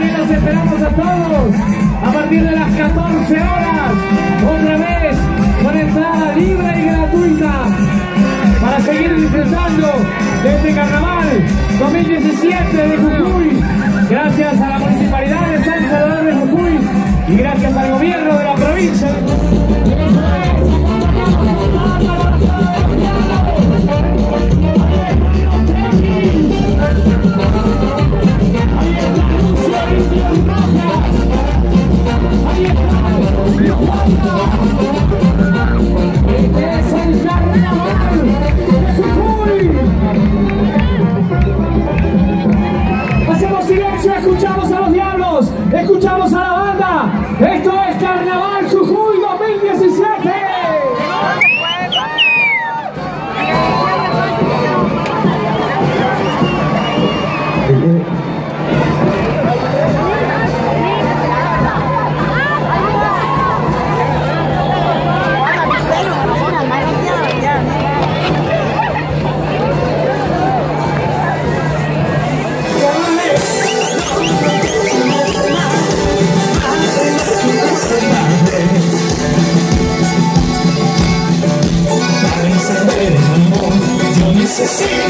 También esperamos a todos a partir de las 14 horas, otra vez con entrada libre y gratuita para seguir disfrutando de este carnaval 2017 de Jujuy. Gracias a la Municipalidad de San Salvador de Jujuy y gracias al gobierno de la provincia. Escuchamos a los diablos, escuchamos a la banda. see.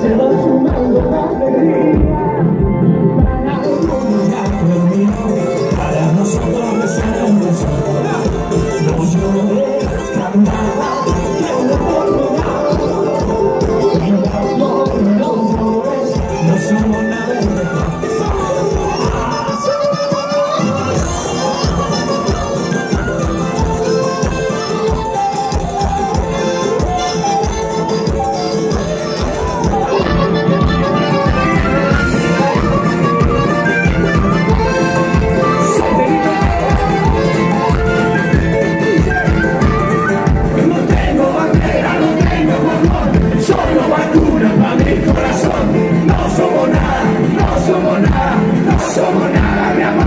se va sumando la somos nada, mi amor.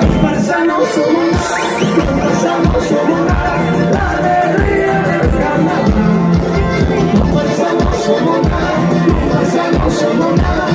Comparsa no somos nada, comparsa no somos nada, la alegría del carnaval. Comparsa no somos nada, comparsa no somos nada,